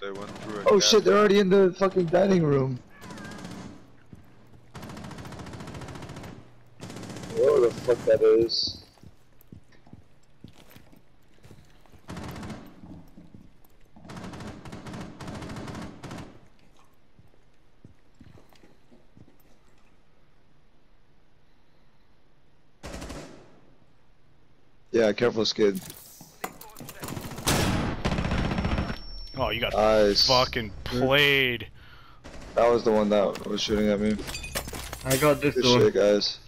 They went through. A Oh shit, they're already in the fucking dining room. Whatever the fuck that is. Yeah, careful, skid. Oh, you got Nice. fucking played. That was the one that was shooting at me. I got this Good door. shit, guys.